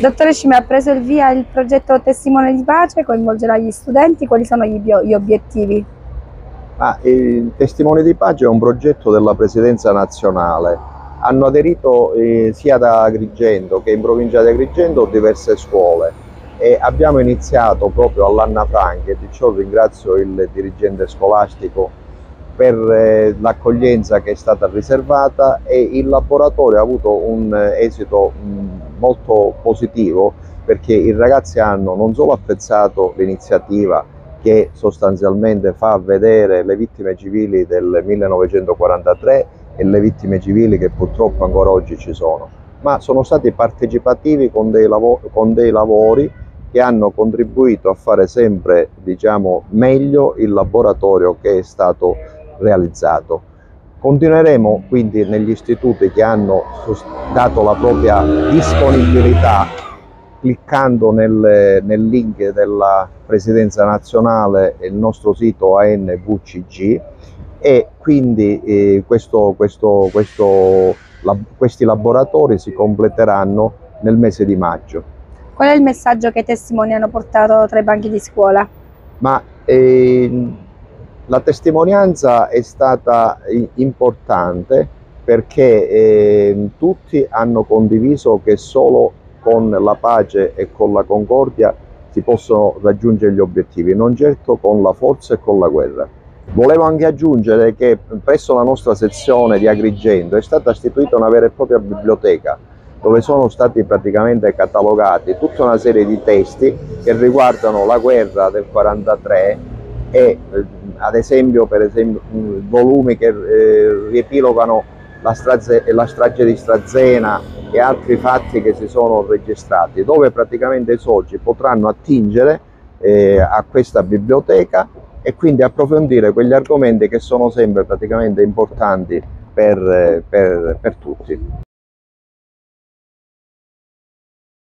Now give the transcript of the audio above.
Dottore Scime, ha preso il via il progetto Testimone di Pace, coinvolgerà gli studenti, quali sono gli, gli obiettivi? Ah, il Testimone di Pace è un progetto della Presidenza nazionale. Hanno aderito eh, sia da Agrigento che in provincia di Agrigento diverse scuole e abbiamo iniziato proprio all'Anna Franca e di ciò ringrazio il dirigente scolastico per eh, l'accoglienza che è stata riservata e il laboratorio ha avuto un eh, esito mh, molto positivo perché i ragazzi hanno non solo apprezzato l'iniziativa che sostanzialmente fa vedere le vittime civili del 1943 e le vittime civili che purtroppo ancora oggi ci sono, ma sono stati partecipativi con dei, lav con dei lavori che hanno contribuito a fare sempre diciamo, meglio il laboratorio che è stato realizzato. Continueremo quindi negli istituti che hanno dato la propria disponibilità cliccando nel, nel link della Presidenza nazionale il nostro sito ANVCG e quindi eh, questo, questo, questo, la, questi laboratori si completeranno nel mese di maggio. Qual è il messaggio che i testimoni hanno portato tra i banchi di scuola? Ma eh, la testimonianza è stata importante perché eh, tutti hanno condiviso che solo con la pace e con la concordia si possono raggiungere gli obiettivi, non certo con la forza e con la guerra. Volevo anche aggiungere che presso la nostra sezione di Agrigento è stata istituita una vera e propria biblioteca dove sono stati praticamente catalogati tutta una serie di testi che riguardano la guerra del 43 e eh, ad esempio, per esempio volumi che eh, riepilogano la, straze, la strage di Strazena e altri fatti che si sono registrati, dove praticamente i soci potranno attingere eh, a questa biblioteca e quindi approfondire quegli argomenti che sono sempre praticamente importanti per, per, per tutti.